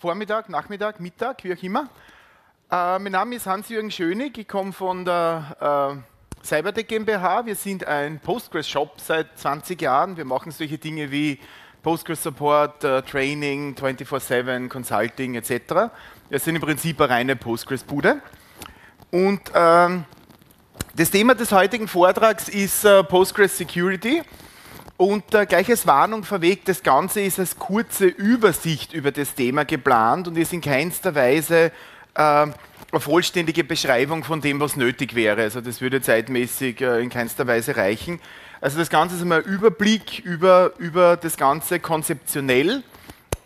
Vormittag, Nachmittag, Mittag, wie auch immer. Äh, mein Name ist Hans-Jürgen Schönig, ich komme von der äh, Cybertech GmbH. Wir sind ein Postgres-Shop seit 20 Jahren. Wir machen solche Dinge wie Postgres Support, äh, Training, 24-7, Consulting etc. Wir sind im Prinzip eine reine Postgres-Bude. Und ähm, das Thema des heutigen Vortrags ist äh, Postgres Security. Und äh, gleich als Warnung vorweg, das Ganze ist als kurze Übersicht über das Thema geplant und ist in keinster Weise äh, eine vollständige Beschreibung von dem, was nötig wäre. Also das würde zeitmäßig äh, in keinster Weise reichen. Also das Ganze ist einmal ein Überblick über, über das Ganze konzeptionell,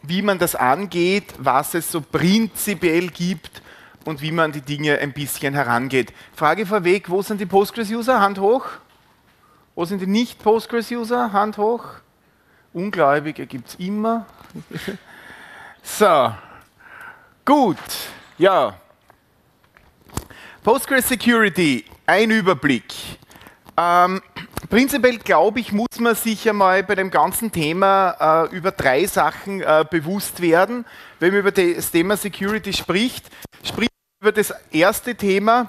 wie man das angeht, was es so prinzipiell gibt und wie man die Dinge ein bisschen herangeht. Frage vorweg, wo sind die Postgres-User? Hand hoch. Wo sind die Nicht-Postgres-User? Hand hoch. Ungläubige gibt es immer. so, gut, ja. Postgres Security, ein Überblick. Ähm, prinzipiell glaube ich, muss man sich einmal bei dem ganzen Thema äh, über drei Sachen äh, bewusst werden. Wenn man über das Thema Security spricht, spricht man über das erste Thema,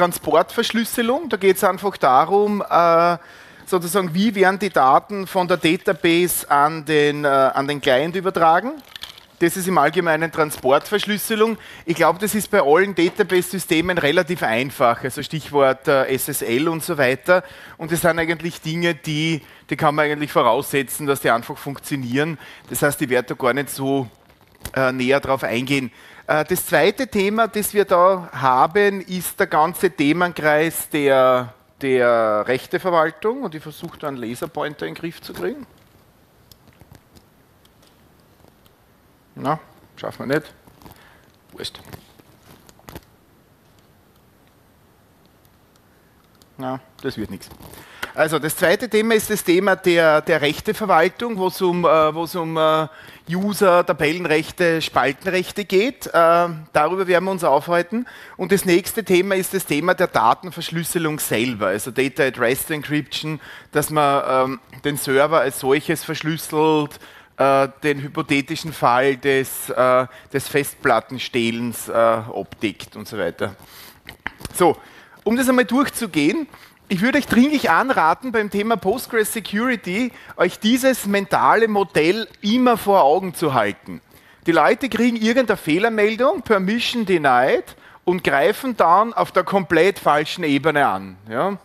Transportverschlüsselung. Da geht es einfach darum, äh, sozusagen, wie werden die Daten von der Database an den, äh, an den Client übertragen. Das ist im Allgemeinen Transportverschlüsselung. Ich glaube, das ist bei allen Database-Systemen relativ einfach. Also Stichwort äh, SSL und so weiter. Und das sind eigentlich Dinge, die, die kann man eigentlich voraussetzen, dass die einfach funktionieren. Das heißt, ich werde da gar nicht so äh, näher darauf eingehen. Äh, das zweite Thema, das wir da haben, ist der ganze Themenkreis der, der Rechteverwaltung. Und ich versuche da einen Laserpointer in den Griff zu kriegen. Na, schaffen wir nicht. Wurscht. Na, das wird nichts. Also das zweite Thema ist das Thema der, der Rechteverwaltung, wo es um, äh, um äh, User, Tabellenrechte, Spaltenrechte geht. Äh, darüber werden wir uns aufhalten. Und das nächste Thema ist das Thema der Datenverschlüsselung selber, also Data at Rest Encryption, dass man ähm, den Server als solches verschlüsselt, äh, den hypothetischen Fall des, äh, des Festplattenstehlens äh, abdeckt und so weiter. So, um das einmal durchzugehen, ich würde euch dringlich anraten, beim Thema Postgres Security euch dieses mentale Modell immer vor Augen zu halten. Die Leute kriegen irgendeine Fehlermeldung, Permission denied, und greifen dann auf der komplett falschen Ebene an. Ja?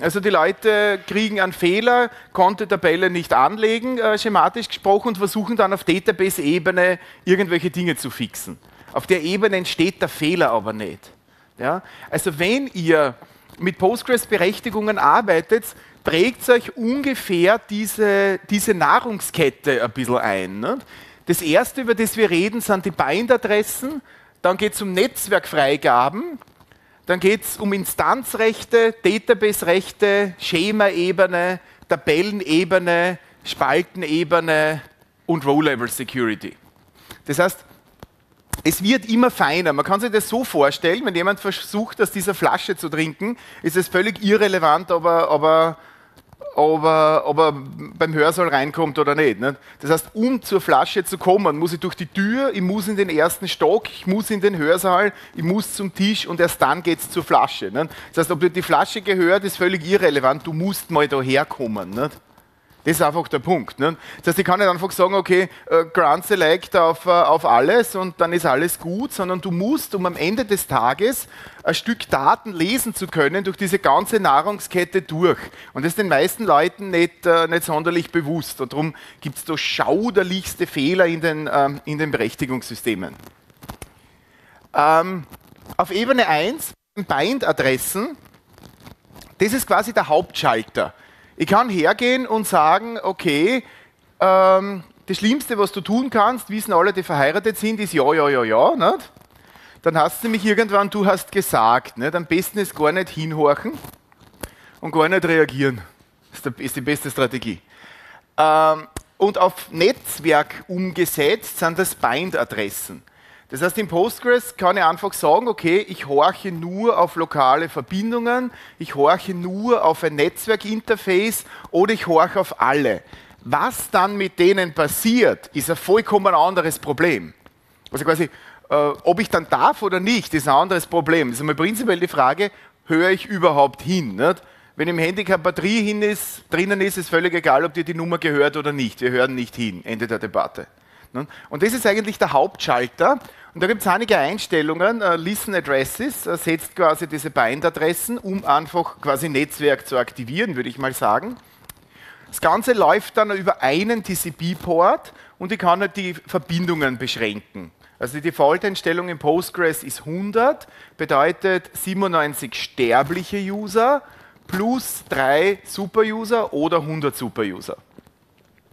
Also die Leute kriegen einen Fehler, konnte Tabelle nicht anlegen, äh, schematisch gesprochen, und versuchen dann auf Database-Ebene irgendwelche Dinge zu fixen. Auf der Ebene entsteht der Fehler aber nicht. Ja? Also wenn ihr mit Postgres-Berechtigungen arbeitet, prägt euch ungefähr diese, diese Nahrungskette ein bisschen ein. Ne? Das erste, über das wir reden, sind die Bind-Adressen. Dann geht es um Netzwerkfreigaben. Dann geht es um Instanzrechte, Database-Rechte, Schema-Ebene, Tabellenebene, Spaltenebene und Row-Level-Security. Das heißt, es wird immer feiner. Man kann sich das so vorstellen, wenn jemand versucht, aus dieser Flasche zu trinken, ist es völlig irrelevant, ob er, ob er, ob er, ob er beim Hörsaal reinkommt oder nicht. Das heißt, um zur Flasche zu kommen, muss ich durch die Tür, ich muss in den ersten Stock, ich muss in den Hörsaal, ich muss zum Tisch und erst dann geht es zur Flasche. Das heißt, ob dir die Flasche gehört, ist völlig irrelevant. Du musst mal daher kommen. Nicht. Das ist einfach der Punkt. Ne? Das heißt, ich kann nicht einfach sagen, okay, äh, Grant Select auf, äh, auf alles und dann ist alles gut, sondern du musst, um am Ende des Tages ein Stück Daten lesen zu können, durch diese ganze Nahrungskette durch. Und das ist den meisten Leuten nicht, äh, nicht sonderlich bewusst. Und darum gibt es da schauderlichste Fehler in den, ähm, in den Berechtigungssystemen. Ähm, auf Ebene 1, Bind-Adressen, das ist quasi der Hauptschalter. Ich kann hergehen und sagen, okay, ähm, das Schlimmste, was du tun kannst, wissen alle, die verheiratet sind, ist ja, ja, ja, ja. Nicht? Dann hast du nämlich irgendwann, du hast gesagt. Nicht? Am besten ist gar nicht hinhorchen und gar nicht reagieren. Das ist die beste Strategie. Ähm, und auf Netzwerk umgesetzt sind das Bind-Adressen. Das heißt, in Postgres kann ich einfach sagen, okay, ich horche nur auf lokale Verbindungen, ich horche nur auf ein Netzwerkinterface oder ich horche auf alle. Was dann mit denen passiert, ist ein vollkommen anderes Problem. Also quasi, äh, ob ich dann darf oder nicht, ist ein anderes Problem. Das ist einmal prinzipiell die Frage, höre ich überhaupt hin? Nicht? Wenn im Handy keine Batterie hin ist, drinnen ist, ist völlig egal, ob dir die Nummer gehört oder nicht. Wir hören nicht hin. Ende der Debatte. Und das ist eigentlich der Hauptschalter. Und da gibt es einige Einstellungen. Uh, Listen Addresses uh, setzt quasi diese Bind-Adressen, um einfach quasi Netzwerk zu aktivieren, würde ich mal sagen. Das Ganze läuft dann über einen TCP-Port und ich kann halt die Verbindungen beschränken. Also die Default-Einstellung in Postgres ist 100, bedeutet 97 sterbliche User plus 3 Super-User oder 100 Super-User.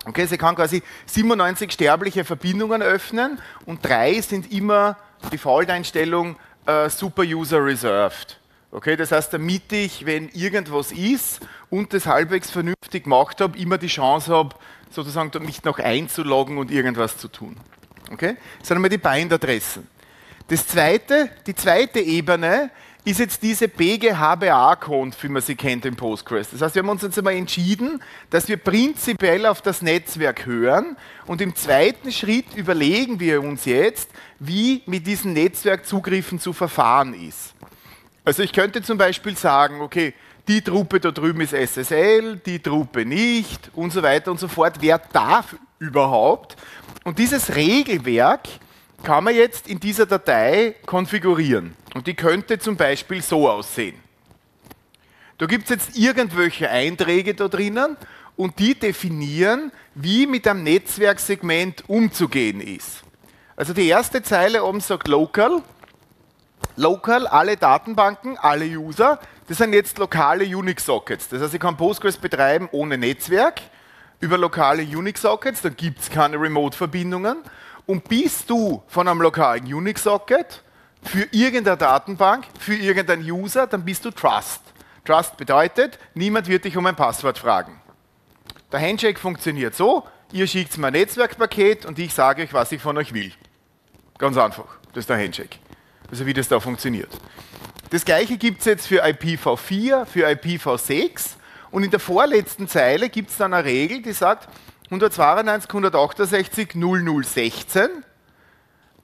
Okay, sie kann quasi 97 sterbliche Verbindungen öffnen und drei sind immer Default-Einstellung äh, Super User Reserved. Okay, das heißt, damit ich, wenn irgendwas ist und das halbwegs vernünftig gemacht habe, immer die Chance habe, sozusagen mich noch einzuloggen und irgendwas zu tun. Okay, das sind einmal die Bind-Adressen. Das zweite, die zweite Ebene ist jetzt diese BGHBA-Conf, wie man sie kennt in Postgres. Das heißt, wir haben uns jetzt einmal entschieden, dass wir prinzipiell auf das Netzwerk hören und im zweiten Schritt überlegen wir uns jetzt, wie mit diesen Netzwerkzugriffen zu verfahren ist. Also ich könnte zum Beispiel sagen, okay, die Truppe da drüben ist SSL, die Truppe nicht und so weiter und so fort. Wer darf überhaupt? Und dieses Regelwerk kann man jetzt in dieser Datei konfigurieren. Und die könnte zum Beispiel so aussehen. Da gibt es jetzt irgendwelche Einträge da drinnen und die definieren, wie mit einem Netzwerksegment umzugehen ist. Also die erste Zeile oben sagt Local. Local, alle Datenbanken, alle User, das sind jetzt lokale Unix-Sockets. Das heißt, ich kann Postgres betreiben ohne Netzwerk über lokale Unix-Sockets, da gibt es keine Remote-Verbindungen. Und bist du von einem lokalen Unix-Socket für irgendeine Datenbank, für irgendeinen User, dann bist du Trust. Trust bedeutet, niemand wird dich um ein Passwort fragen. Der Handshake funktioniert so, ihr schickt mir ein Netzwerkpaket und ich sage euch, was ich von euch will. Ganz einfach, das ist der Handshake. Also wie das da funktioniert. Das gleiche gibt es jetzt für IPv4, für IPv6 und in der vorletzten Zeile gibt es dann eine Regel, die sagt, 192, 168, 0016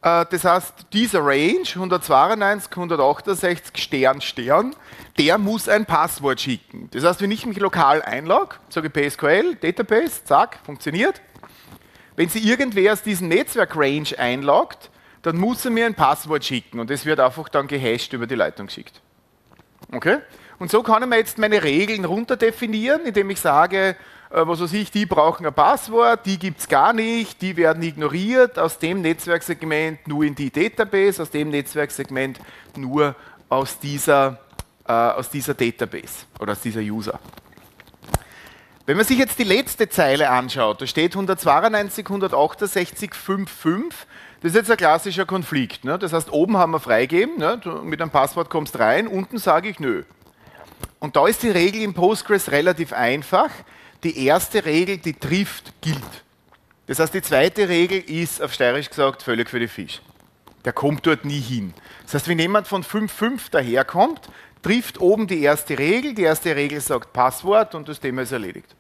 äh, das heißt, dieser Range, 192, 168, Stern, Stern, der muss ein Passwort schicken. Das heißt, wenn ich mich lokal einlogge, sage PSQL, Database, zack, funktioniert. Wenn Sie irgendwer aus diesem Netzwerk-Range einloggt, dann muss er mir ein Passwort schicken und es wird einfach dann gehasht über die Leitung geschickt. Okay? Und so kann ich mir jetzt meine Regeln runterdefinieren, indem ich sage, äh, was weiß ich, die brauchen ein Passwort, die gibt es gar nicht, die werden ignoriert, aus dem Netzwerksegment nur in die Database, aus dem Netzwerksegment nur aus dieser, äh, aus dieser Database oder aus dieser User. Wenn man sich jetzt die letzte Zeile anschaut, da steht 192, 168, 55, das ist jetzt ein klassischer Konflikt. Ne? Das heißt, oben haben wir freigeben, ne? mit einem Passwort kommst du rein, unten sage ich nö. Und da ist die Regel in Postgres relativ einfach die erste Regel, die trifft, gilt. Das heißt, die zweite Regel ist, auf steirisch gesagt, völlig für die Fisch. Der kommt dort nie hin. Das heißt, wenn jemand von 5.5 daherkommt, trifft oben die erste Regel, die erste Regel sagt Passwort und das Thema ist erledigt.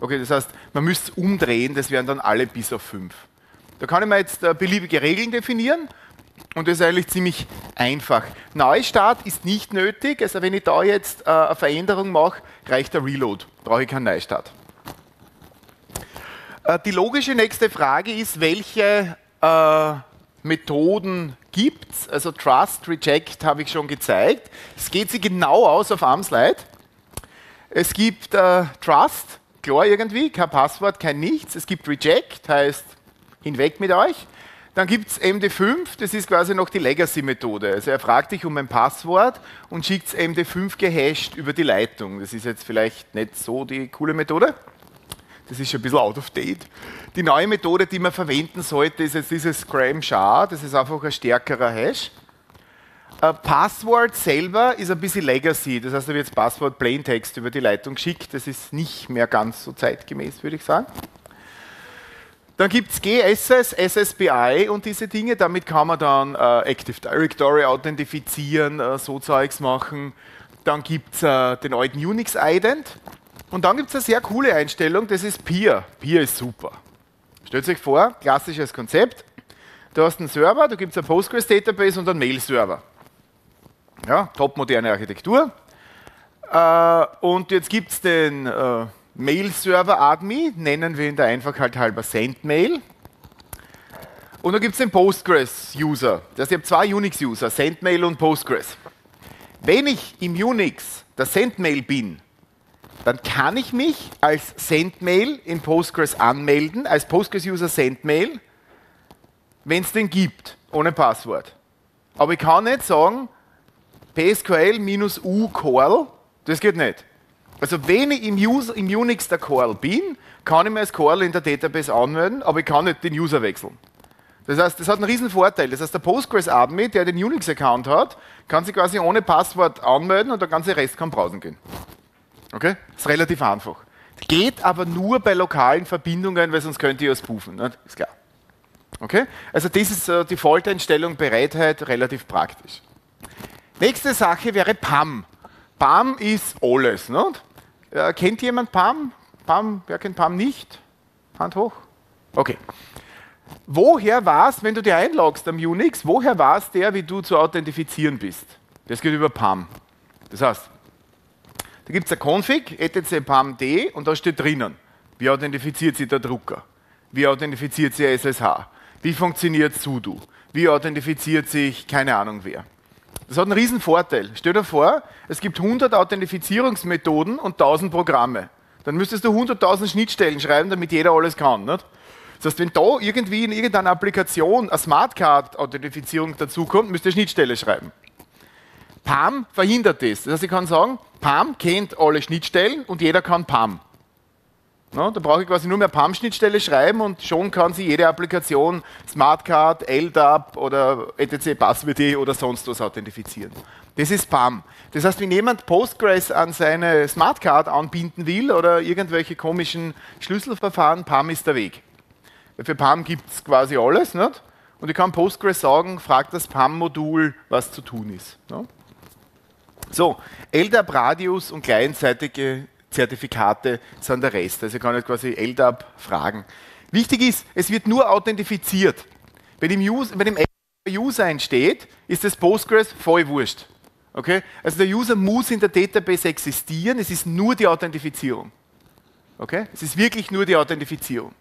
Okay, das heißt, man müsste es umdrehen, das wären dann alle bis auf 5. Da kann ich mir jetzt äh, beliebige Regeln definieren und das ist eigentlich ziemlich einfach. Neustart ist nicht nötig, also wenn ich da jetzt äh, eine Veränderung mache, reicht der Reload, brauche ich keinen Neustart. Äh, die logische nächste Frage ist, welche äh, Methoden gibt es? Also Trust, Reject habe ich schon gezeigt. Es geht sie genau aus auf Armslide. Es gibt äh, Trust, klar irgendwie, kein Passwort, kein Nichts. Es gibt Reject, heißt hinweg mit euch. Dann gibt es MD5, das ist quasi noch die Legacy-Methode. Also er fragt dich um ein Passwort und schickt MD5 gehasht über die Leitung. Das ist jetzt vielleicht nicht so die coole Methode das ist ein bisschen out of date. Die neue Methode, die man verwenden sollte, ist jetzt dieses Gram Char, das ist einfach ein stärkerer Hash. Äh, Passwort selber ist ein bisschen Legacy, das heißt, da wird jetzt Passwort Plaintext über die Leitung geschickt, das ist nicht mehr ganz so zeitgemäß, würde ich sagen. Dann gibt es GSS, SSBI und diese Dinge, damit kann man dann äh, Active Directory authentifizieren, äh, so Zeugs machen. Dann gibt es den alten Unix-Ident, und dann gibt es eine sehr coole Einstellung, das ist Peer. Peer ist super. Stellt euch vor, klassisches Konzept. Du hast einen Server, da gibt es ein Postgres-Database und einen Mail-Server. Ja, topmoderne Architektur. Äh, und jetzt gibt es den äh, Mail-Server-Admin, nennen wir ihn der Einfachheit halber Sendmail. Und dann gibt es den Postgres-User. Das heißt, ich habe zwei Unix-User, Sendmail und Postgres. Wenn ich im Unix der Sendmail bin, dann kann ich mich als Sendmail in Postgres anmelden, als Postgres-User Sendmail, wenn es den gibt, ohne Passwort. Aber ich kann nicht sagen, PSQL-U Curl, das geht nicht. Also wenn ich im, User, im Unix der Curl bin, kann ich mir als Curl in der Database anmelden, aber ich kann nicht den User wechseln. Das heißt, das hat einen riesen Vorteil. Das heißt, der Postgres-Admin, der den Unix-Account hat, kann sich quasi ohne Passwort anmelden und der ganze Rest kann browsen gehen. Okay? Ist relativ einfach. Geht aber nur bei lokalen Verbindungen, weil sonst könnt ihr es spoofen. Ne? Ist klar. Okay? Also das ist äh, Default-Einstellung, Bereitheit, relativ praktisch. Nächste Sache wäre PAM. PAM ist alles. Ne? Äh, kennt jemand PAM? PAM, wer kennt PAM nicht? Hand hoch. Okay. Woher war es, wenn du dir einloggst am Unix, woher war es der, wie du zu authentifizieren bist? Das geht über PAM. Das heißt, da gibt es ein Config, etc PAM-D und da steht drinnen, wie authentifiziert sich der Drucker, wie authentifiziert sich SSH, wie funktioniert sudo, wie authentifiziert sich keine Ahnung wer. Das hat einen riesen Vorteil. Stell dir vor, es gibt 100 Authentifizierungsmethoden und 1000 Programme. Dann müsstest du 100.000 Schnittstellen schreiben, damit jeder alles kann. Nicht? Das heißt, wenn da irgendwie in irgendeiner Applikation eine Smartcard-Authentifizierung dazukommt, müsst ihr Schnittstelle schreiben. PAM verhindert das. Das heißt, ich kann sagen, PAM kennt alle Schnittstellen und jeder kann PAM. No, da brauche ich quasi nur mehr PAM-Schnittstelle schreiben und schon kann sie jede Applikation, Smartcard, LDAP oder etc. Password oder sonst was authentifizieren. Das ist PAM. Das heißt, wenn jemand Postgres an seine Smartcard anbinden will oder irgendwelche komischen Schlüsselverfahren, PAM ist der Weg. Für PAM gibt es quasi alles. Nicht? Und ich kann Postgres sagen, fragt das PAM-Modul, was zu tun ist. Nicht? So, LDAP Radius und clientseitige Zertifikate sind der Rest. Also ich kann jetzt quasi LDAP fragen. Wichtig ist, es wird nur authentifiziert. Wenn im, User, wenn im User entsteht, ist das Postgres voll wurscht. Okay? Also der User muss in der Database existieren, es ist nur die Authentifizierung. Okay? Es ist wirklich nur die Authentifizierung.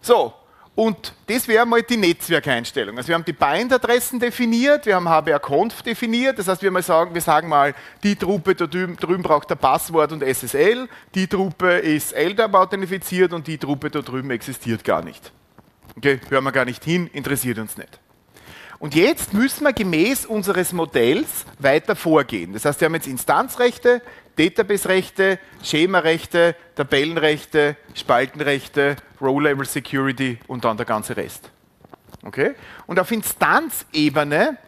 So, und das wäre mal die Netzwerkeinstellung. Also wir haben die Bind-Adressen definiert, wir haben HBR-Conf definiert, das heißt, wir, mal sagen, wir sagen mal, die Truppe da drüben, drüben braucht ein Passwort und SSL, die Truppe ist LDAP authentifiziert und die Truppe da drüben existiert gar nicht. Okay, hören wir gar nicht hin, interessiert uns nicht. Und jetzt müssen wir gemäß unseres Modells weiter vorgehen. Das heißt, wir haben jetzt Instanzrechte, Database-Rechte, Schema-Rechte, Tabellenrechte, Spaltenrechte, Row-Level Security und dann der ganze Rest. Okay? Und auf Instanzebene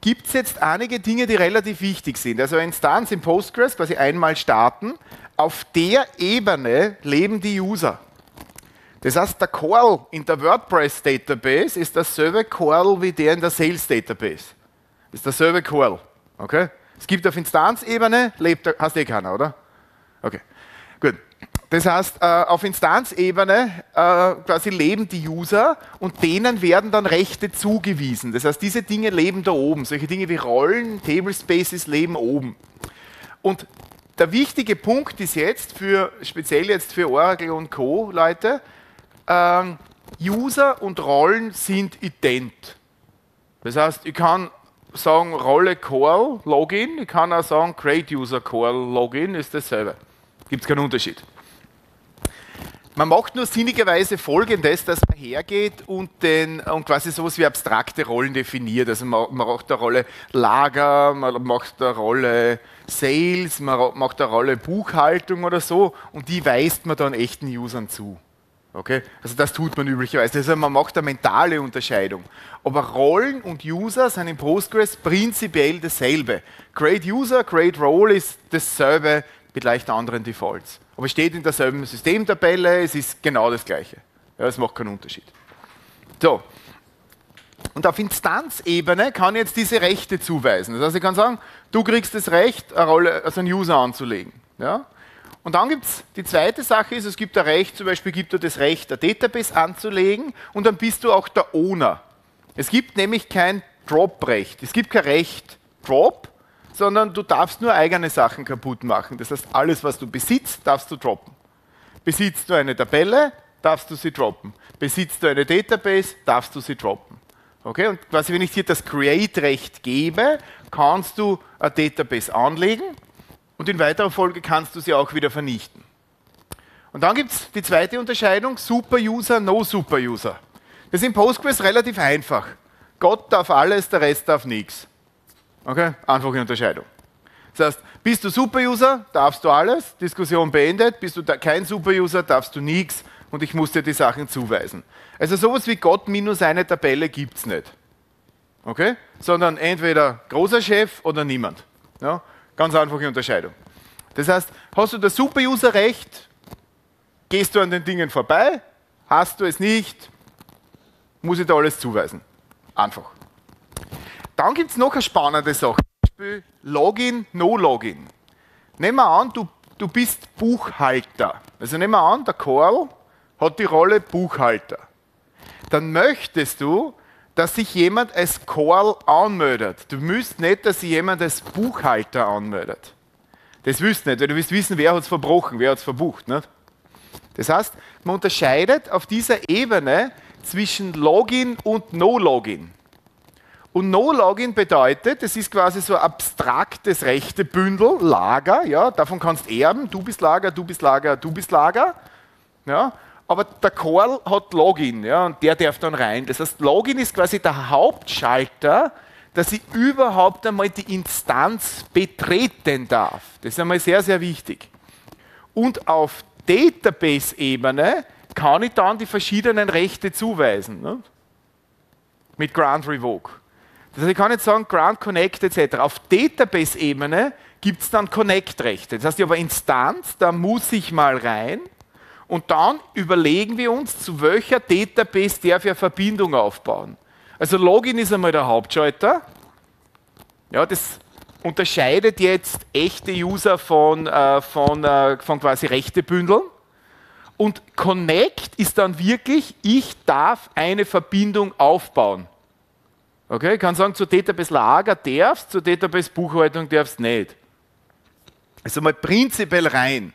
gibt es jetzt einige Dinge, die relativ wichtig sind. Also Instanz in Postgres, quasi einmal starten, auf der Ebene leben die User. Das heißt, der Curl in der WordPress Database ist derselbe Curl wie der in der Sales Database. Das ist derselbe Curl. Okay? Es gibt auf Instanzebene, lebt, hast eh keiner, oder? Okay, gut. Das heißt, äh, auf Instanzebene äh, quasi leben die User und denen werden dann Rechte zugewiesen. Das heißt, diese Dinge leben da oben. Solche Dinge wie Rollen, Table Spaces leben oben. Und der wichtige Punkt ist jetzt, für, speziell jetzt für Oracle und Co. Leute, ähm, User und Rollen sind ident. Das heißt, ich kann sagen Rolle Core Login, ich kann auch sagen Create User Core Login, ist dasselbe. Gibt es keinen Unterschied. Man macht nur sinnigerweise folgendes, dass man hergeht und, den, und quasi sowas wie abstrakte Rollen definiert. Also man, man macht eine Rolle Lager, man macht eine Rolle Sales, man macht eine Rolle Buchhaltung oder so und die weist man dann echten Usern zu. Okay? Also das tut man üblicherweise. Also man macht eine mentale Unterscheidung. Aber Rollen und User sind in Postgres prinzipiell dasselbe. Create User, Create Role ist dasselbe mit leicht anderen Defaults. Aber es steht in derselben Systemtabelle, es ist genau das gleiche. Ja, es macht keinen Unterschied. So. Und auf Instanzebene kann ich jetzt diese Rechte zuweisen. Das heißt, ich kann sagen, du kriegst das Recht, eine Rolle, also einen User anzulegen. Ja? Und dann gibt es die zweite Sache, ist, es gibt ein Recht, zum Beispiel gibt du das Recht, ein Database anzulegen und dann bist du auch der Owner. Es gibt nämlich kein Drop-Recht. Es gibt kein Recht Drop, sondern du darfst nur eigene Sachen kaputt machen. Das heißt, alles, was du besitzt, darfst du droppen. Besitzt du eine Tabelle, darfst du sie droppen. Besitzt du eine Database, darfst du sie droppen. Okay? Und quasi, wenn ich dir das Create-Recht gebe, kannst du ein Database anlegen und in weiterer Folge kannst du sie auch wieder vernichten. Und dann gibt es die zweite Unterscheidung, Super-User, No-Super-User. Das ist in Postgres relativ einfach. Gott darf alles, der Rest darf nichts. Okay? Einfache Unterscheidung. Das heißt, bist du Super-User, darfst du alles, Diskussion beendet. Bist du kein Super-User, darfst du nichts und ich muss dir die Sachen zuweisen. Also sowas wie Gott minus eine Tabelle gibt es nicht. Okay? Sondern entweder großer Chef oder niemand. Ja? Ganz einfache Unterscheidung. Das heißt, hast du das Super-User-Recht, gehst du an den Dingen vorbei, hast du es nicht, muss ich dir alles zuweisen. Einfach. Dann gibt es noch eine spannende Sache, Beispiel Login, No-Login. Nehmen wir an, du, du bist Buchhalter. Also nehmen wir an, der Karl hat die Rolle Buchhalter. Dann möchtest du, dass sich jemand als Call anmeldet. Du müsst nicht, dass sich jemand als Buchhalter anmeldet. Das willst du nicht, weil du willst wissen, wer hat es verbrochen, wer hat es verbucht. Nicht? Das heißt, man unterscheidet auf dieser Ebene zwischen Login und No-Login. Und No-Login bedeutet, das ist quasi so ein abstraktes Rechtebündel, Lager, ja, davon kannst du erben, du bist Lager, du bist Lager, du bist Lager. Ja, aber der Call hat Login ja, und der darf dann rein. Das heißt, Login ist quasi der Hauptschalter, dass ich überhaupt einmal die Instanz betreten darf. Das ist einmal sehr, sehr wichtig. Und auf Database-Ebene kann ich dann die verschiedenen Rechte zuweisen. Ne? Mit Grant Revoke. Das heißt, ich kann jetzt sagen, Grant Connect etc. Auf Database-Ebene gibt es dann Connect-Rechte. Das heißt, ich habe eine Instanz, da muss ich mal rein und dann überlegen wir uns, zu welcher Database darf ich eine Verbindung aufbauen. Also Login ist einmal der Hauptschalter. Ja, das unterscheidet jetzt echte User von, äh, von, äh, von quasi Rechtebündeln. Und Connect ist dann wirklich, ich darf eine Verbindung aufbauen. Okay, ich kann sagen, zur Database Lager darfst, zur Database Buchhaltung darfst nicht. Also mal prinzipiell rein.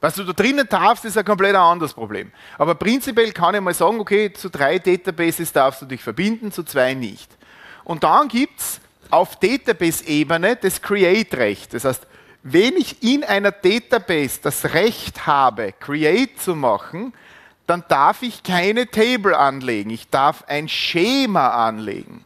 Was du da drinnen darfst, ist ein komplett anderes Problem. Aber prinzipiell kann ich mal sagen, okay, zu drei Databases darfst du dich verbinden, zu zwei nicht. Und dann gibt es auf Database-Ebene das Create-Recht. Das heißt, wenn ich in einer Database das Recht habe, Create zu machen, dann darf ich keine Table anlegen. Ich darf ein Schema anlegen.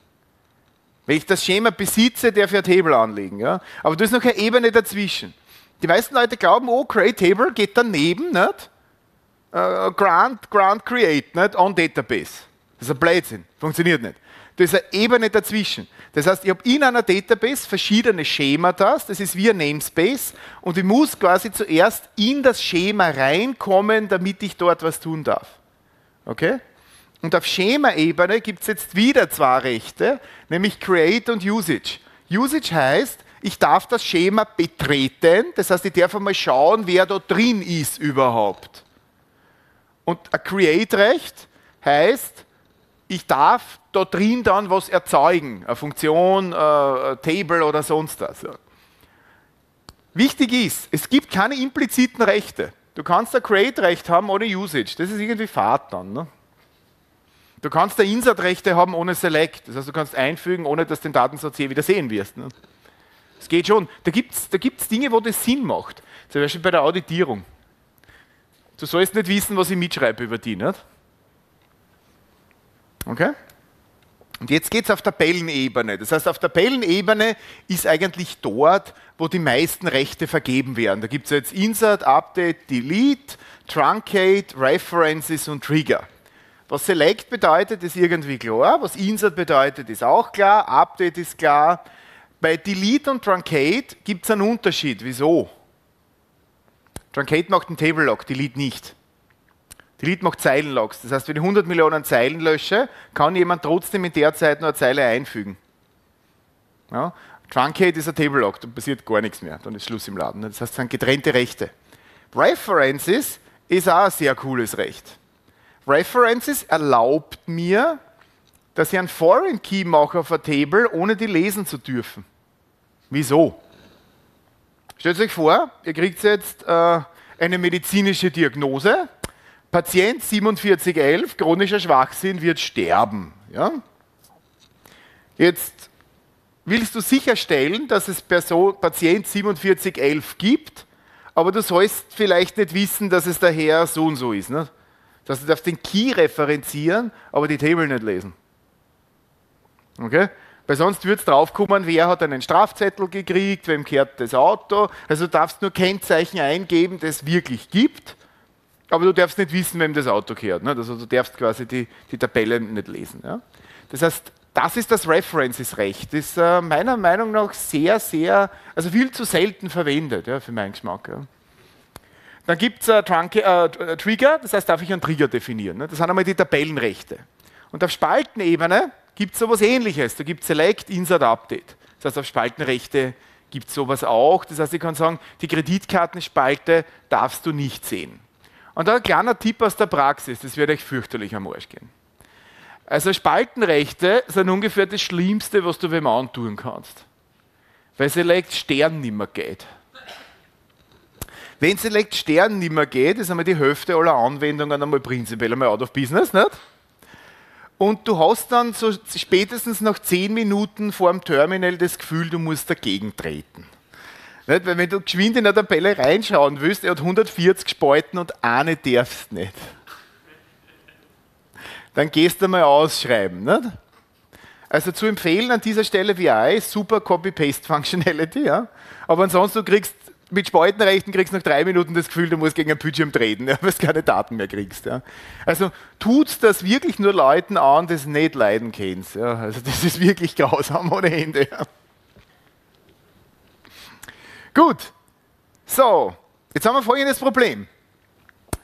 Wenn ich das Schema besitze, darf ich ein Table anlegen. Ja? Aber da ist noch eine Ebene dazwischen. Die meisten Leute glauben, oh, Create Table geht daneben, nicht? Uh, Grant, Grant Create, nicht? On Database. Das ist ein Blödsinn, funktioniert nicht. Da ist eine Ebene dazwischen. Das heißt, ich habe in einer Database verschiedene Schemata, das ist wie ein Namespace, und ich muss quasi zuerst in das Schema reinkommen, damit ich dort was tun darf. Okay? Und auf Schema-Ebene gibt es jetzt wieder zwei Rechte, nämlich Create und Usage. Usage heißt, ich darf das Schema betreten, das heißt, ich darf einmal schauen, wer da drin ist überhaupt. Und ein Create-Recht heißt, ich darf da drin dann was erzeugen, eine Funktion, ein Table oder sonst was. Wichtig ist, es gibt keine impliziten Rechte. Du kannst ein Create-Recht haben ohne Usage. Das ist irgendwie Fahrt dann. Ne? Du kannst da Insert-Rechte haben ohne Select. Das heißt, du kannst einfügen, ohne dass du den Datensatz je wieder sehen wirst. Ne? Es geht schon. Da gibt es da gibt's Dinge, wo das Sinn macht. Zum Beispiel bei der Auditierung. Du sollst nicht wissen, was ich mitschreibe über die, nicht? Okay? Und jetzt geht es auf Tabellenebene. Das heißt, auf Tabellenebene ist eigentlich dort, wo die meisten Rechte vergeben werden. Da gibt es jetzt Insert, Update, Delete, Truncate, References und Trigger. Was Select bedeutet, ist irgendwie klar. Was Insert bedeutet, ist auch klar. Update ist klar. Bei Delete und Truncate gibt es einen Unterschied. Wieso? Truncate macht einen Table Lock, Delete nicht. Delete macht Zeilenlogs. Das heißt, wenn ich 100 Millionen Zeilen lösche, kann jemand trotzdem in der Zeit nur eine Zeile einfügen. Ja? Truncate ist ein Table Lock, da passiert gar nichts mehr, dann ist Schluss im Laden. Das heißt, es sind getrennte Rechte. References ist auch ein sehr cooles Recht. References erlaubt mir, dass ich einen Foreign Key mache auf ein Table, ohne die lesen zu dürfen. Wieso? Stellt euch vor, ihr kriegt jetzt äh, eine medizinische Diagnose. Patient 4711, chronischer Schwachsinn, wird sterben. Ja? Jetzt willst du sicherstellen, dass es Person, Patient 4711 gibt, aber du sollst vielleicht nicht wissen, dass es daher so und so ist. Ne? Dass du darfst den Key referenzieren, aber die Table nicht lesen. Okay? Weil sonst wird es draufkommen, wer hat einen Strafzettel gekriegt, wem kehrt das Auto. Also du darfst nur Kennzeichen eingeben, das es wirklich gibt, aber du darfst nicht wissen, wem das Auto kehrt. Ne? Also du darfst quasi die, die Tabelle nicht lesen. Ja? Das heißt, das ist das References-Recht. Das ist äh, meiner Meinung nach sehr, sehr, also viel zu selten verwendet, ja, für meinen Geschmack. Ja. Dann gibt es äh, äh, Trigger, das heißt, darf ich einen Trigger definieren. Ne? Das sind einmal die Tabellenrechte. Und auf Spaltenebene gibt es sowas ähnliches. Da gibt es Select, Insert, Update. Das heißt, auf Spaltenrechte gibt es sowas auch. Das heißt, ich kann sagen, die Kreditkartenspalte darfst du nicht sehen. Und da ein kleiner Tipp aus der Praxis, das wird euch fürchterlich am Arsch gehen. Also Spaltenrechte sind ungefähr das Schlimmste, was du wem antun kannst. Weil Select Stern nicht mehr geht. Wenn Select Stern nicht mehr geht, ist einmal die Hälfte aller Anwendungen einmal prinzipiell einmal out of business, nicht? Und du hast dann so spätestens nach zehn Minuten vor dem Terminal das Gefühl, du musst dagegen treten. Nicht? Weil wenn du geschwind in der Tabelle reinschauen willst, er hat 140 Spalten und eine darfst nicht. Dann gehst du mal ausschreiben. Nicht? Also zu empfehlen an dieser Stelle VI, super Copy-Paste-Functionality, ja? aber ansonsten du kriegst mit Spaltenrechten kriegst du nach drei Minuten das Gefühl, du musst gegen ein Bildschirm treten, ja, weil du keine Daten mehr kriegst. Ja. Also tut das wirklich nur Leuten an, die es nicht leiden können. Ja. Also das ist wirklich grausam ohne Ende. Ja. Gut, so, jetzt haben wir folgendes Problem.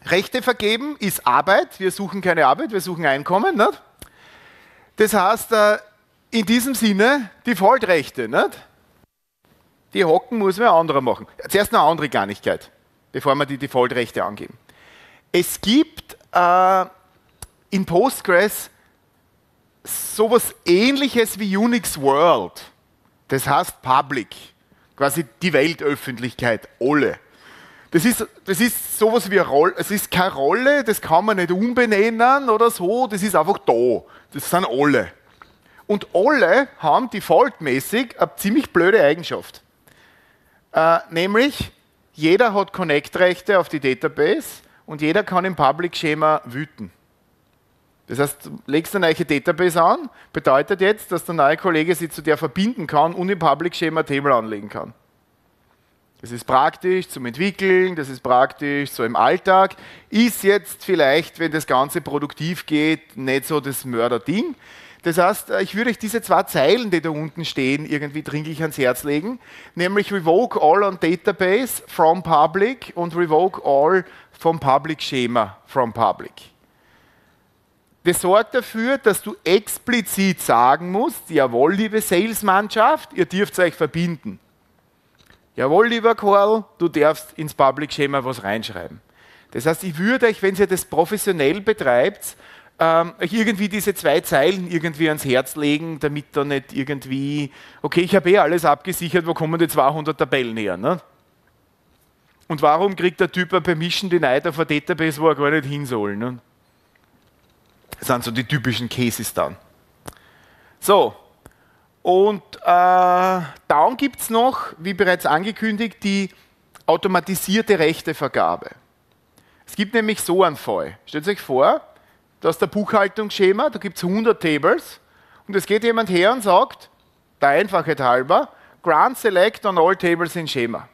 Rechte vergeben ist Arbeit, wir suchen keine Arbeit, wir suchen Einkommen. Nicht? Das heißt, äh, in diesem Sinne Default-Rechte. Nicht? Die hocken muss wer anderer machen. Zuerst eine andere Kleinigkeit, bevor wir die Default-Rechte angeben. Es gibt äh, in Postgres sowas ähnliches wie Unix World. Das heißt Public, quasi die Weltöffentlichkeit, alle. Das ist, das ist sowas wie eine Rolle, es ist keine Rolle, das kann man nicht umbenennen oder so, das ist einfach da. Das sind alle. Und alle haben defaultmäßig eine ziemlich blöde Eigenschaft. Äh, nämlich, jeder hat Connect-Rechte auf die Database und jeder kann im Public-Schema wüten. Das heißt, du legst eine neue Database an, bedeutet jetzt, dass der neue Kollege sie zu der verbinden kann und im Public-Schema Table anlegen kann. Das ist praktisch zum Entwickeln, das ist praktisch so im Alltag. Ist jetzt vielleicht, wenn das Ganze produktiv geht, nicht so das Mörderding. Das heißt, äh, ich würde euch diese zwei Zeilen, die da unten stehen, irgendwie dringlich ans Herz legen, nämlich revoke all on database from public und revoke all vom public Schema from public. Das sorgt dafür, dass du explizit sagen musst, jawohl, liebe Salesmannschaft, ihr dürft euch verbinden. Jawohl, lieber Karl, du darfst ins Public Schema was reinschreiben. Das heißt, ich würde euch, wenn ihr das professionell betreibt, ähm, irgendwie diese zwei Zeilen irgendwie ans Herz legen, damit da nicht irgendwie, okay, ich habe eh alles abgesichert, wo kommen die 200 Tabellen her? Ne? Und warum kriegt der Typ ein Permission Denied auf ein Database, wo er gar nicht hin soll? Ne? Das sind so die typischen Cases dann. So, und äh, dann gibt es noch, wie bereits angekündigt, die automatisierte Rechtevergabe. Es gibt nämlich so einen Fall. Stellt euch vor, das ist der Buchhaltungsschema, da gibt es 100 Tables und es geht jemand her und sagt, der Einfachheit halber, Grant Select on all tables in Schema.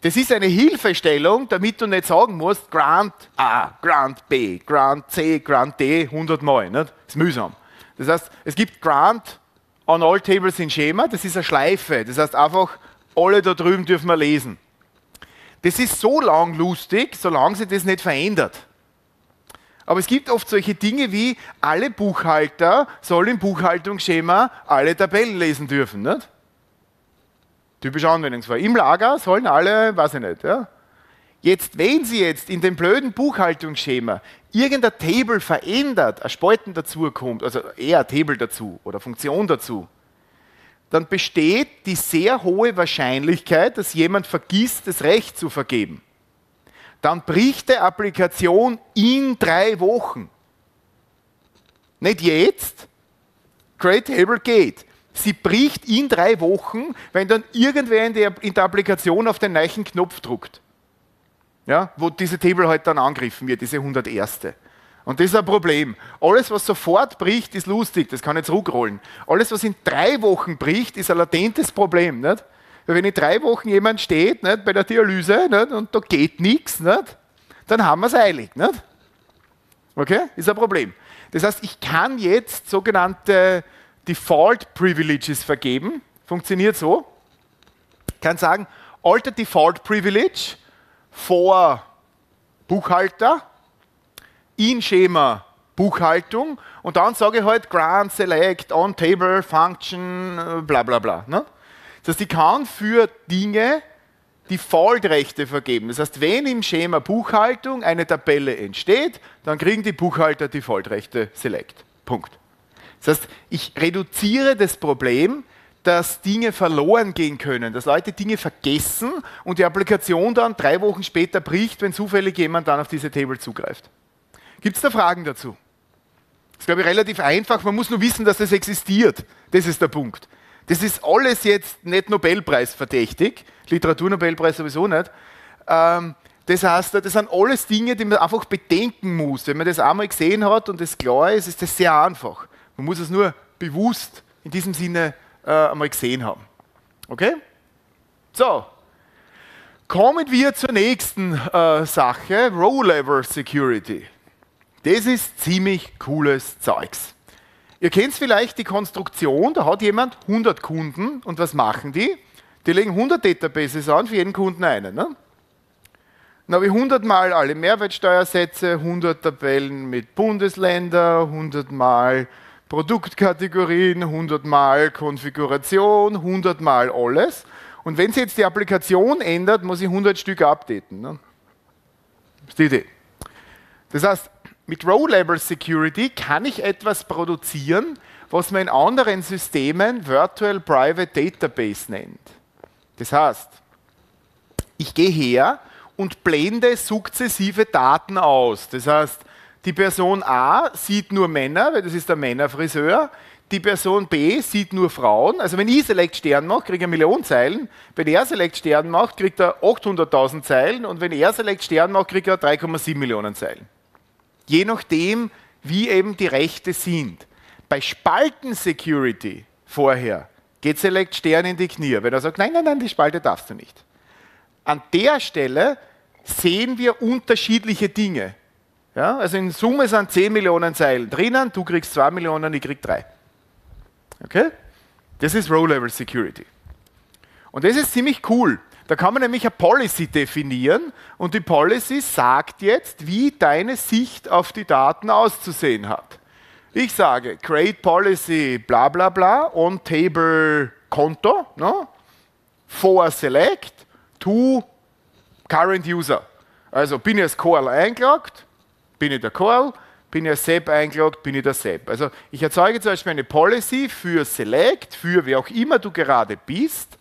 Das ist eine Hilfestellung, damit du nicht sagen musst, Grant A, Grant B, Grant C, Grant D 100 Mal. Nicht? Das ist mühsam. Das heißt, es gibt Grant on all tables in Schema, das ist eine Schleife. Das heißt einfach, alle da drüben dürfen wir lesen. Das ist so lang lustig, solange sich das nicht verändert. Aber es gibt oft solche Dinge wie, alle Buchhalter sollen im Buchhaltungsschema alle Tabellen lesen dürfen. Nicht? Typischer Anwendungsfall. Im Lager sollen alle, weiß ich nicht, ja? Jetzt, wenn Sie jetzt in dem blöden Buchhaltungsschema irgendein Table verändert, ein Spalten dazu kommt, also eher ein Table dazu oder Funktion dazu, dann besteht die sehr hohe Wahrscheinlichkeit, dass jemand vergisst, das Recht zu vergeben. Dann bricht die Applikation in drei Wochen. Nicht jetzt. Create Table geht. Sie bricht in drei Wochen, wenn dann irgendwer in der, in der Applikation auf den neuen Knopf druckt ja, wo diese Table halt dann angegriffen wird, diese 101. Und das ist ein Problem. Alles, was sofort bricht, ist lustig, das kann ich zurückrollen. Alles, was in drei Wochen bricht, ist ein latentes Problem. Nicht? Wenn in drei Wochen jemand steht nicht, bei der Dialyse nicht, und da geht nichts, nicht, dann haben wir es eilig. Nicht? Okay? Ist ein Problem. Das heißt, ich kann jetzt sogenannte Default Privileges vergeben. Funktioniert so. Ich kann sagen, Alter Default Privilege vor Buchhalter, in Schema Buchhaltung und dann sage ich halt Grant, Select, On Table, Function, bla bla bla. Ne? Das heißt, ich kann für Dinge Default-Rechte vergeben. Das heißt, wenn im Schema Buchhaltung eine Tabelle entsteht, dann kriegen die Buchhalter Default-Rechte Select. Punkt. Das heißt, ich reduziere das Problem, dass Dinge verloren gehen können, dass Leute Dinge vergessen und die Applikation dann drei Wochen später bricht, wenn zufällig jemand dann auf diese Table zugreift. Gibt es da Fragen dazu? Das ist, glaube ich, relativ einfach. Man muss nur wissen, dass das existiert. Das ist der Punkt. Das ist alles jetzt nicht Nobelpreis verdächtig, Literaturnobelpreis sowieso nicht. Ähm, das heißt, das sind alles Dinge, die man einfach bedenken muss. Wenn man das einmal gesehen hat und das klar ist, ist das sehr einfach. Man muss es nur bewusst in diesem Sinne äh, einmal gesehen haben. Okay? So, kommen wir zur nächsten äh, Sache, Row-Level Security. Das ist ziemlich cooles Zeugs. Ihr kennt vielleicht die Konstruktion, da hat jemand 100 Kunden und was machen die? Die legen 100 Databases an, für jeden Kunden einen. Ne? Dann habe ich 100 Mal alle Mehrwertsteuersätze, 100 Tabellen mit Bundesländern, 100 Mal Produktkategorien, 100 Mal Konfiguration, 100 Mal alles. Und wenn sich jetzt die Applikation ändert, muss ich 100 Stück updaten. Ne? Das ist die Idee. Das heißt, mit Row-Level Security kann ich etwas produzieren, was man in anderen Systemen Virtual Private Database nennt. Das heißt, ich gehe her und blende sukzessive Daten aus. Das heißt, die Person A sieht nur Männer, weil das ist der Männerfriseur. Die Person B sieht nur Frauen. Also wenn ich Select Stern mache, kriege ich eine Million Zeilen. Wenn er Select Stern macht, kriegt er 800.000 Zeilen. Und wenn er Select Stern macht, kriegt er 3,7 Millionen Zeilen. Je nachdem, wie eben die Rechte sind. Bei Spalten Security vorher geht Select Stern in die Knie, wenn er sagt, nein, nein, nein, die Spalte darfst du nicht. An der Stelle sehen wir unterschiedliche Dinge. Ja, also in Summe sind 10 Millionen Zeilen drinnen, du kriegst 2 Millionen, ich krieg 3. Okay? Das ist Row-Level Security. Und das ist ziemlich cool. Da kann man nämlich eine Policy definieren und die Policy sagt jetzt, wie deine Sicht auf die Daten auszusehen hat. Ich sage, create policy bla bla bla on table Konto, no? for select to current user. Also bin ich als Core eingeloggt, bin ich der Call, bin ich als SEP eingeloggt, bin ich der SEP. Also ich erzeuge zum Beispiel eine Policy für Select, für wer auch immer du gerade bist.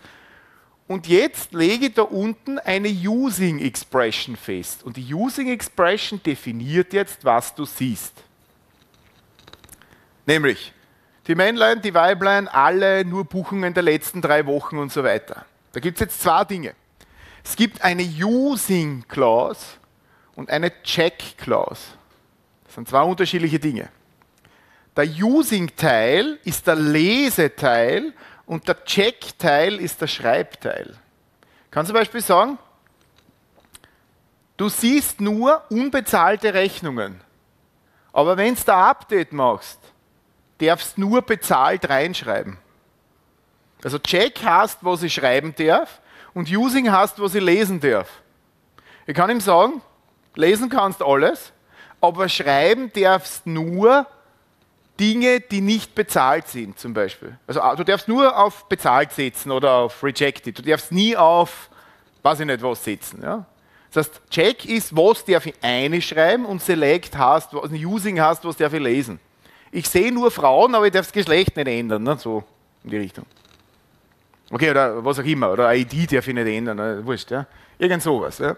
Und jetzt lege da unten eine Using Expression fest. Und die Using Expression definiert jetzt, was du siehst. Nämlich die Männlein, die Weiblein, alle nur Buchungen der letzten drei Wochen und so weiter. Da gibt es jetzt zwei Dinge. Es gibt eine Using Clause und eine Check-Clause. Das sind zwei unterschiedliche Dinge. Der Using-Teil ist der Leseteil und der Check-Teil ist der Schreibteil. Kannst du zum Beispiel sagen, du siehst nur unbezahlte Rechnungen. Aber wenn du ein Update machst, darfst du nur bezahlt reinschreiben. Also Check heißt, was ich schreiben darf und Using heißt, was ich lesen darf. Ich kann ihm sagen, Lesen kannst alles, aber schreiben darfst nur Dinge, die nicht bezahlt sind, zum Beispiel. Also ah, du darfst nur auf bezahlt setzen oder auf rejected. Du darfst nie auf, weiß ich nicht was, setzen. Ja? Das heißt, Check ist, was darf ich eine schreiben und Select hast, was ein Using hast, was darf ich lesen. Ich sehe nur Frauen, aber ich darf das Geschlecht nicht ändern, ne? so in die Richtung. Okay, oder was auch immer, oder ID darf ich nicht ändern, ne? wurscht, ja. Irgend sowas. Ja.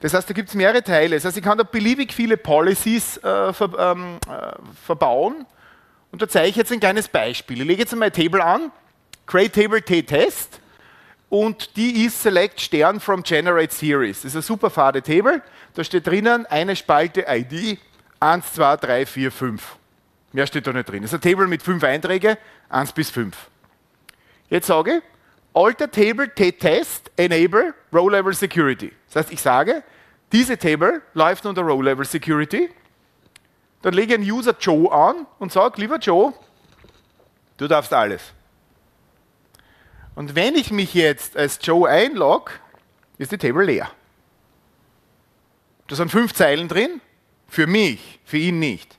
Das heißt, da gibt es mehrere Teile. Das heißt, ich kann da beliebig viele Policies äh, ver, ähm, äh, verbauen. Und da zeige ich jetzt ein kleines Beispiel. Ich lege jetzt einmal ein Table an, Create Table T-Test. Und die ist Select Stern from Generate Series. Das ist ein super fade Table. Da steht drinnen eine Spalte ID 1, 2, 3, 4, 5. Mehr steht da nicht drin. Das ist ein Table mit fünf Einträgen, 1 bis 5. Jetzt sage ich, Alter Table T-Test Enable Row Level Security. Das heißt, ich sage, diese Table läuft unter Row Level Security. Dann lege ich einen User Joe an und sage, lieber Joe, du darfst alles. Und wenn ich mich jetzt als Joe einlogge, ist die Table leer. Da sind fünf Zeilen drin, für mich, für ihn nicht.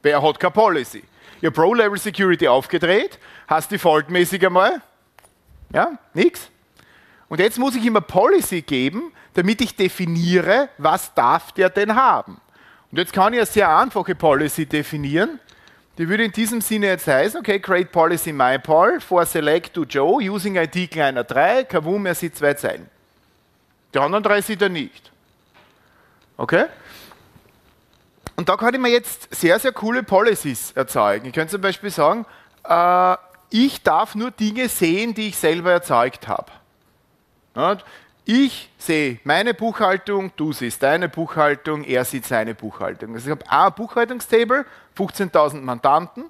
Wer hat keine Policy? Habe Pro-Level Security aufgedreht, hast defaultmäßig einmal ja, nichts. Und jetzt muss ich ihm eine Policy geben, damit ich definiere, was darf der denn haben. Und jetzt kann ich eine sehr einfache Policy definieren. Die würde in diesem Sinne jetzt heißen, okay, create policy mypol for select to Joe using ID kleiner 3, Kavum, er sieht zwei Zeilen. Die anderen drei sieht er nicht. Okay? Und da kann ich mir jetzt sehr, sehr coole Policies erzeugen. Ich könnte zum Beispiel sagen, äh, ich darf nur Dinge sehen, die ich selber erzeugt habe. Ich sehe meine Buchhaltung, du siehst deine Buchhaltung, er sieht seine Buchhaltung. Also ich habe ein Buchhaltungstable, 15.000 Mandanten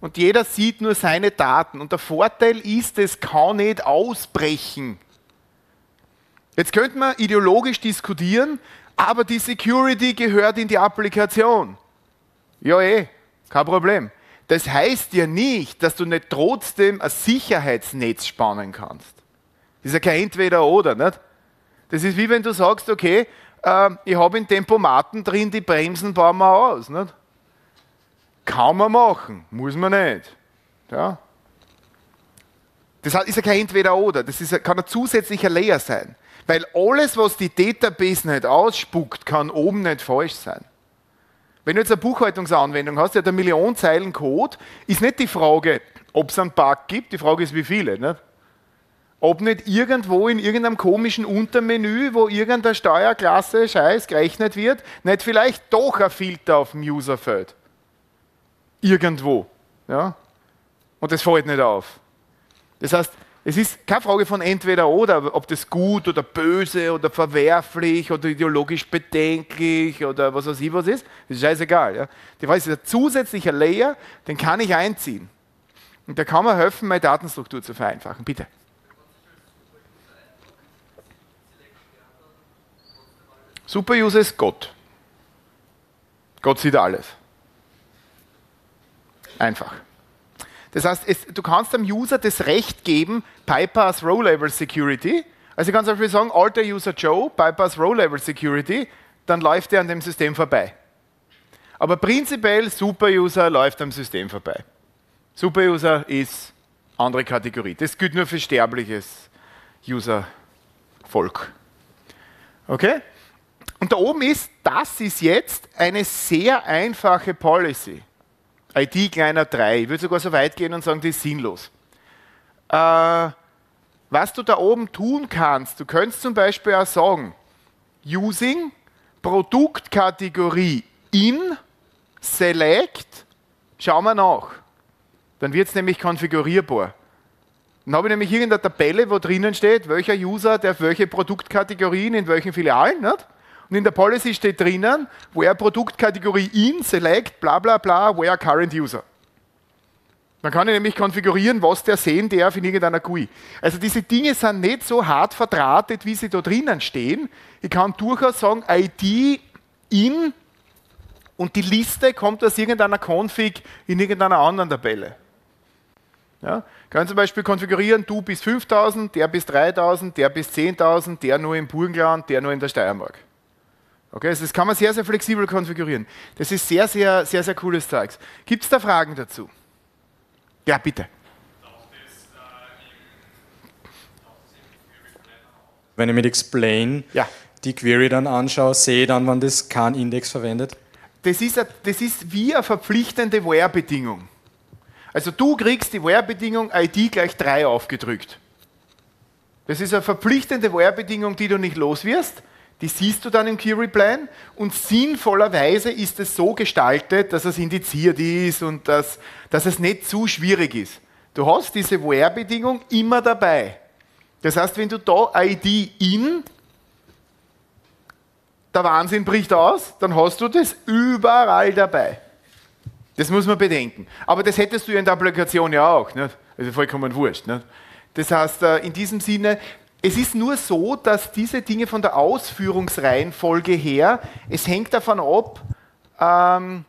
und jeder sieht nur seine Daten. Und der Vorteil ist, es kann nicht ausbrechen. Jetzt könnte man ideologisch diskutieren, aber die Security gehört in die Applikation. Ja, eh, kein Problem. Das heißt ja nicht, dass du nicht trotzdem ein Sicherheitsnetz spannen kannst. Das ist ja kein Entweder-Oder? Das ist wie wenn du sagst, okay, äh, ich habe in Tempomaten drin, die Bremsen bauen wir aus. Nicht? Kann man machen, muss man nicht. Ja? Das ist ja kein Entweder-Oder, das ist, kann ein zusätzlicher Layer sein. Weil alles, was die Database nicht ausspuckt, kann oben nicht falsch sein. Wenn du jetzt eine Buchhaltungsanwendung hast, die hat eine Million Zeilen Code, ist nicht die Frage, ob es einen Bug gibt, die Frage ist, wie viele. Nicht? Ob nicht irgendwo in irgendeinem komischen Untermenü, wo irgendeine Steuerklasse Scheiß gerechnet wird, nicht vielleicht doch ein Filter auf dem Userfeld. Irgendwo. Ja? Und das fällt nicht auf. Das heißt, es ist keine Frage von entweder oder, ob das gut oder böse oder verwerflich oder ideologisch bedenklich oder was weiß ich was ist. Das ist scheißegal. Ja. Die Frage ist, ein zusätzlicher Layer, den kann ich einziehen. Und der kann mir helfen, meine Datenstruktur zu vereinfachen. Bitte. Superuser ist Gott. Gott sieht alles. Einfach. Das heißt, es, du kannst dem User das Recht geben, Bypass Row-Level Security. Also ich kann zum sagen, alter User Joe, Bypass Row-Level Security, dann läuft er an dem System vorbei. Aber prinzipiell Super-User läuft am System vorbei. Super-User ist andere Kategorie. Das gilt nur für sterbliches User-Volk. Okay? Und da oben ist, das ist jetzt eine sehr einfache Policy. ID kleiner 3. Ich würde sogar so weit gehen und sagen, die ist sinnlos. Äh, was du da oben tun kannst, du könntest zum Beispiel auch sagen, using Produktkategorie in select, schauen wir nach. Dann wird es nämlich konfigurierbar. Dann habe ich nämlich irgendeine Tabelle, wo drinnen steht, welcher User darf welche Produktkategorien in welchen Filialen. Nicht? Und in der Policy steht drinnen, where Produktkategorie in, select, bla bla bla, where current user. Dann kann ich nämlich konfigurieren, was der sehen darf in irgendeiner GUI. Also diese Dinge sind nicht so hart verdrahtet, wie sie da drinnen stehen. Ich kann durchaus sagen, ID in und die Liste kommt aus irgendeiner Config in irgendeiner anderen Tabelle. Ja, ich kann zum Beispiel konfigurieren, du bis 5000, der bis 3000, der bis 10.000, der nur im Burgenland, der nur in der Steiermark. Okay, also das kann man sehr, sehr flexibel konfigurieren. Das ist sehr, sehr, sehr, sehr cooles Zeugs. Gibt es da Fragen dazu? Ja, bitte. Wenn ich mit Explain ja. die Query dann anschaue, sehe dann, wann das keinen Index verwendet? Das ist, a, das ist wie eine verpflichtende Where-Bedingung. Also du kriegst die Where-Bedingung ID gleich 3 aufgedrückt. Das ist eine verpflichtende Where-Bedingung, die du nicht los wirst. Die siehst du dann im Query Plan und sinnvollerweise ist es so gestaltet, dass es indiziert ist und dass, dass es nicht zu schwierig ist. Du hast diese Where-Bedingung immer dabei. Das heißt, wenn du da ID in, der Wahnsinn bricht aus, dann hast du das überall dabei. Das muss man bedenken. Aber das hättest du in der Applikation ja auch. Nicht? Also vollkommen wurscht. Nicht? Das heißt, äh, in diesem Sinne, es ist nur so, dass diese Dinge von der Ausführungsreihenfolge her, es hängt davon ab, ähm,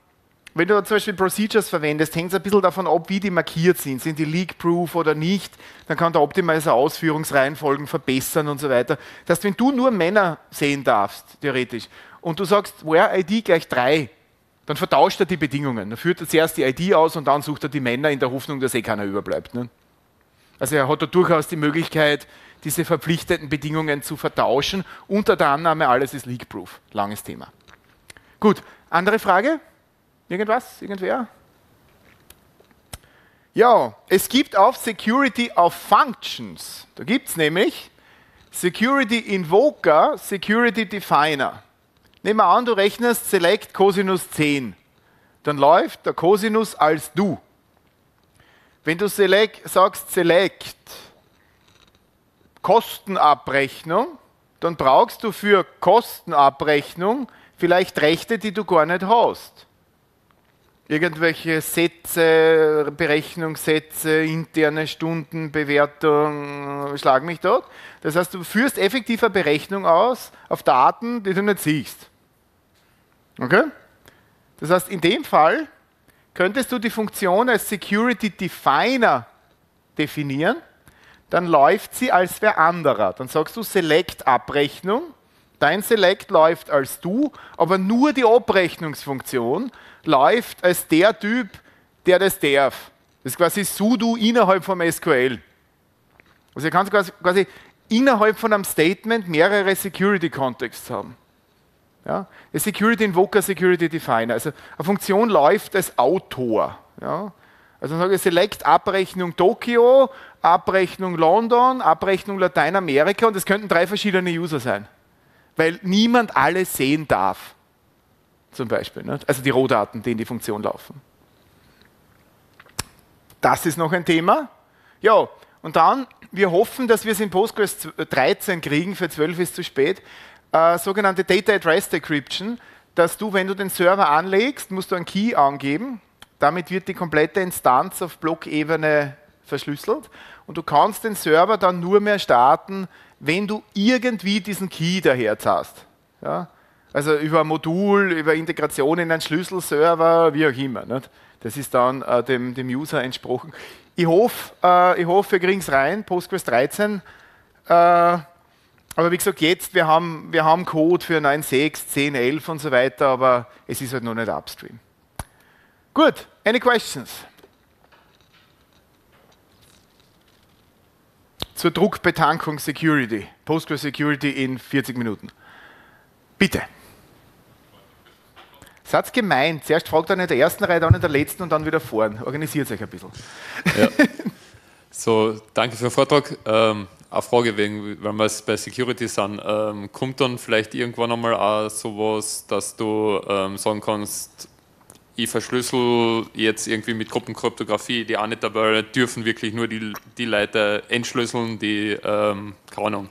wenn du zum Beispiel Procedures verwendest, hängt es ein bisschen davon ab, wie die markiert sind. Sind die leak-proof oder nicht? Dann kann der Optimizer Ausführungsreihenfolgen verbessern und so weiter. Das heißt, wenn du nur Männer sehen darfst, theoretisch, und du sagst, where ID gleich 3, dann vertauscht er die Bedingungen. Dann führt er zuerst die ID aus und dann sucht er die Männer in der Hoffnung, dass eh keiner überbleibt. Ne? Also er hat da durchaus die Möglichkeit, diese verpflichtenden Bedingungen zu vertauschen, unter der Annahme, alles ist leak-proof. Langes Thema. Gut, andere Frage? Irgendwas? Irgendwer? Ja, es gibt auf Security auf Functions. Da gibt es nämlich Security Invoker, Security Definer. Nehmen wir an, du rechnest Select Cosinus 10. Dann läuft der Cosinus als du. Wenn du select, sagst Select Kostenabrechnung, dann brauchst du für Kostenabrechnung vielleicht Rechte, die du gar nicht hast irgendwelche Sätze, Berechnungssätze, interne Stundenbewertung, schlag mich dort. Das heißt, du führst effektiv eine Berechnung aus auf Daten, die du nicht siehst. Okay? Das heißt, in dem Fall könntest du die Funktion als Security Definer definieren, dann läuft sie als wer anderer. Dann sagst du Select Abrechnung, dein Select läuft als du, aber nur die Abrechnungsfunktion läuft als der Typ, der das darf. Das ist quasi sudo innerhalb vom SQL. Also ihr kannst quasi, quasi innerhalb von einem Statement mehrere Security-Contexts haben. Ja? Security Invoker, Security Definer. Also eine Funktion läuft als Autor. Ja? Also sage ich Select Abrechnung Tokio, Abrechnung London, Abrechnung Lateinamerika und es könnten drei verschiedene User sein. Weil niemand alles sehen darf zum Beispiel. Nicht? Also die Rohdaten, die in die Funktion laufen. Das ist noch ein Thema. Ja, und dann, wir hoffen, dass wir es in Postgres 13 kriegen, für 12 ist zu spät, äh, sogenannte Data Address Decryption, dass du, wenn du den Server anlegst, musst du einen Key angeben. Damit wird die komplette Instanz auf Blockebene verschlüsselt und du kannst den Server dann nur mehr starten, wenn du irgendwie diesen Key daher hast. Ja? Also über ein Modul, über Integration in einen Schlüsselserver, wie auch immer. Nicht? Das ist dann äh, dem, dem User entsprochen. Ich hoffe, äh, ich hoffe wir kriegen es rein, Postgres 13. Äh, aber wie gesagt, jetzt, wir haben, wir haben Code für 9.6, 10, 11 und so weiter, aber es ist halt noch nicht upstream. Gut, any questions? Zur Druckbetankung Security, Postgres Security in 40 Minuten. Bitte. Seid gemeint. Zuerst fragt er in der ersten Reihe, dann in der letzten und dann wieder vorn. Organisiert euch ein bisschen. Ja. So, danke für den Vortrag. Ähm, eine Frage, wegen, wenn wir es bei Security sind, ähm, kommt dann vielleicht irgendwann einmal auch sowas, dass du ähm, sagen kannst, ich verschlüssel jetzt irgendwie mit Gruppenkryptographie, die nicht dabei dürfen wirklich nur die, die Leute entschlüsseln, die, ähm, keine Ahnung,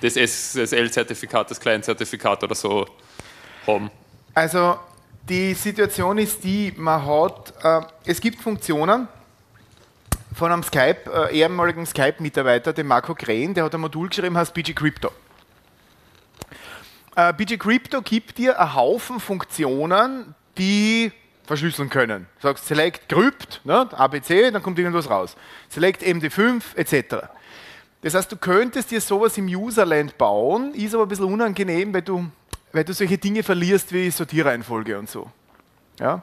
das SSL-Zertifikat, das Client-Zertifikat oder so haben. Also die Situation ist die, man hat, äh, es gibt Funktionen von einem Skype, äh, ehemaligen Skype-Mitarbeiter, dem Marco Kren, der hat ein Modul geschrieben, heißt BG Crypto. Äh, BG Crypto gibt dir einen Haufen Funktionen, die verschlüsseln können. Du sagst Select Crypt, ne, ABC, dann kommt irgendwas raus. Select MD5 etc. Das heißt, du könntest dir sowas im Userland bauen, ist aber ein bisschen unangenehm, weil du weil du solche Dinge verlierst wie Sortierreihenfolge und so. Ja?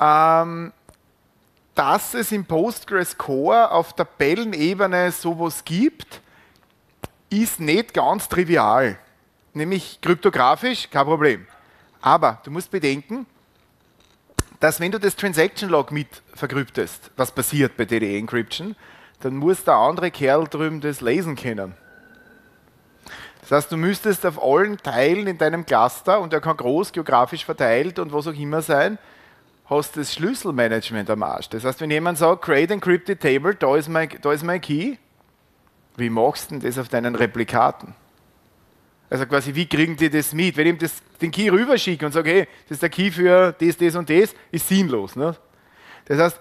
Ähm, dass es im Postgres Core auf Tabellenebene sowas gibt, ist nicht ganz trivial. nämlich kryptografisch, kein Problem. Aber du musst bedenken, dass wenn du das Transaction Log mit verkryptest, was passiert bei DDE Encryption, dann muss der andere Kerl drüben das lesen können. Das heißt, du müsstest auf allen Teilen in deinem Cluster, und der kann groß geografisch verteilt und was auch immer sein, hast das Schlüsselmanagement am Arsch. Das heißt, wenn jemand sagt, create encrypted table, da ist mein, da ist mein Key, wie machst du denn das auf deinen Replikaten? Also quasi, wie kriegen die das mit? Wenn ich das, den Key rüberschicke und sage, hey, das ist der Key für das, das und das, ist sinnlos. Ne? Das heißt,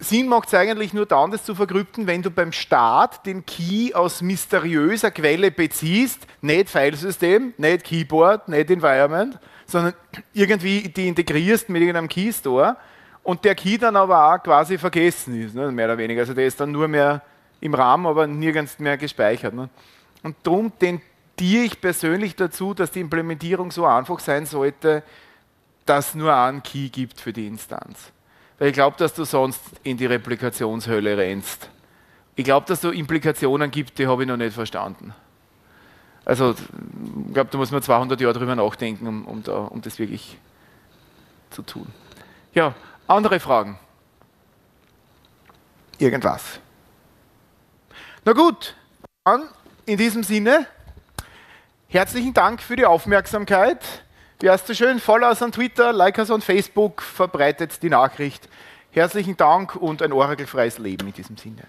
Sinn macht es eigentlich nur dann, das zu verkrypten, wenn du beim Start den Key aus mysteriöser Quelle beziehst, nicht Filesystem, nicht Keyboard, nicht Environment, sondern irgendwie die integrierst mit irgendeinem Keystore und der Key dann aber auch quasi vergessen ist, ne, mehr oder weniger. Also der ist dann nur mehr im Rahmen, aber nirgends mehr gespeichert. Ne. Und darum tendiere ich persönlich dazu, dass die Implementierung so einfach sein sollte, dass nur einen Key gibt für die Instanz. Weil ich glaube, dass du sonst in die Replikationshölle rennst. Ich glaube, dass es Implikationen gibt, die habe ich noch nicht verstanden. Also, ich glaube, da muss man 200 Jahre drüber nachdenken, um, um, da, um das wirklich zu tun. Ja, andere Fragen? Irgendwas? Na gut, dann in diesem Sinne, herzlichen Dank für die Aufmerksamkeit. Wie heißt so schön? Follow uns an Twitter, like uns on Facebook, verbreitet die Nachricht. Herzlichen Dank und ein orakelfreies Leben in diesem Sinne.